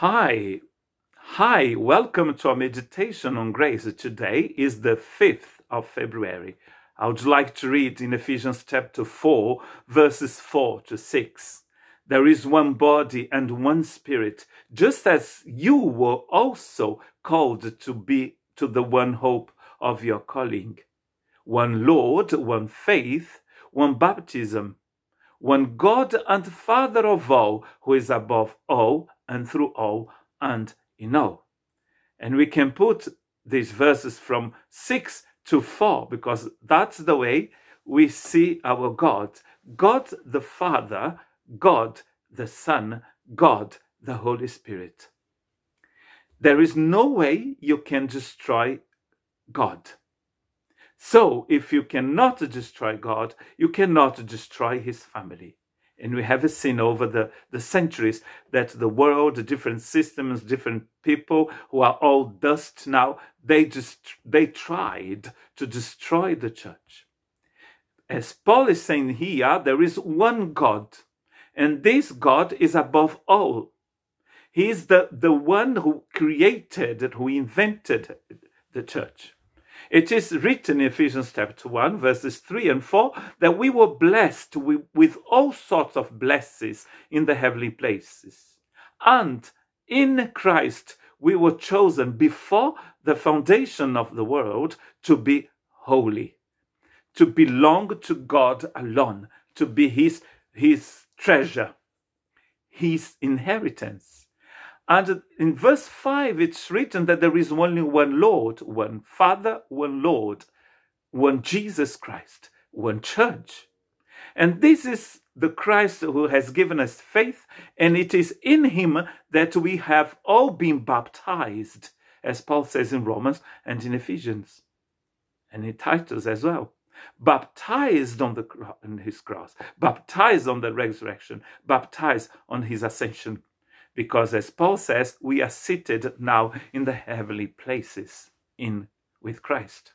Hi, hi, welcome to our meditation on grace. Today is the 5th of February. I would like to read in Ephesians chapter 4, verses 4 to 6. There is one body and one spirit, just as you were also called to be to the one hope of your calling. One Lord, one faith, one baptism, one God and Father of all, who is above all and through all and in all. And we can put these verses from 6 to 4 because that's the way we see our God God the Father, God the Son, God the Holy Spirit. There is no way you can destroy God. So, if you cannot destroy God, you cannot destroy his family. And we have seen over the, the centuries that the world, the different systems, different people who are all dust now, they just they tried to destroy the church. As Paul is saying here, there is one God, and this God is above all. He is the, the one who created, who invented the church. It is written in Ephesians chapter 1, verses 3 and 4, that we were blessed with, all sorts of blessings in the heavenly places. And in Christ, we were chosen before the foundation of the world to be holy, to belong to God alone, to be His, his treasure, His inheritance. And in verse 5, it's written that there is only one Lord, one Father, one Lord, one Jesus Christ, one church. And this is the Christ who has given us faith, and it is in him that we have all been baptized, as Paul says in Romans and in Ephesians, and in Titus as well. Baptized on, the, on his cross, baptized on the resurrection, baptized on his ascension because as Paul says, we are seated now in the heavenly places in with Christ.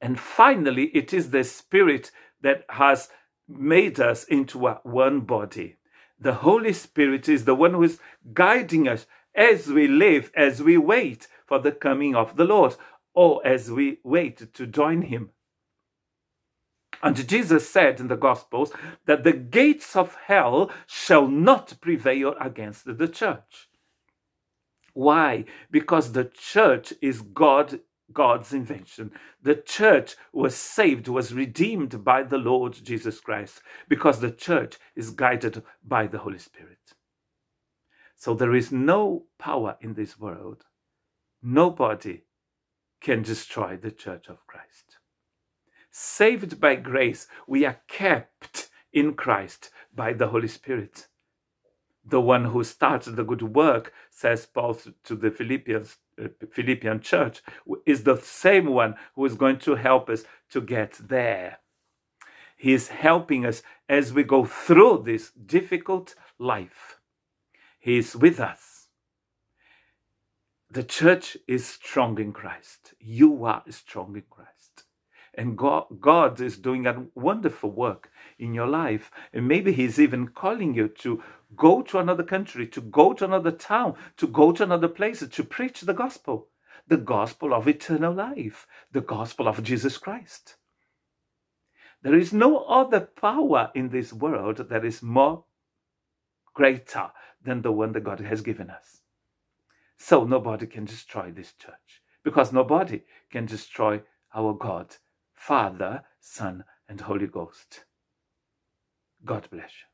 And finally, it is the Spirit that has made us into one body. The Holy Spirit is the one who is guiding us as we live, as we wait for the coming of the Lord, or as we wait to join Him. And Jesus said in the Gospels that the gates of hell shall not prevail against the church. Why? Because the church is God, God's invention. The church was saved, was redeemed by the Lord Jesus Christ, because the church is guided by the Holy Spirit. So there is no power in this world. Nobody can destroy the church of Christ saved by grace, we are kept in Christ by the Holy Spirit. The one who starts the good work, says Paul to the Philippians, uh, Philippian church, is the same one who is going to help us to get there. He is helping us as we go through this difficult life. He is with us. The church is strong in Christ. You are strong in Christ. And God, is doing a wonderful work in your life. And maybe He's even calling you to go to another country, to go to another town, to go to another place, to preach the gospel the gospel of eternal life, the gospel of Jesus Christ. There is no other power in this world that is more greater than the one that God has given us. So nobody can destroy this church because nobody can destroy our God Father, Son, and Holy Ghost. God bless you.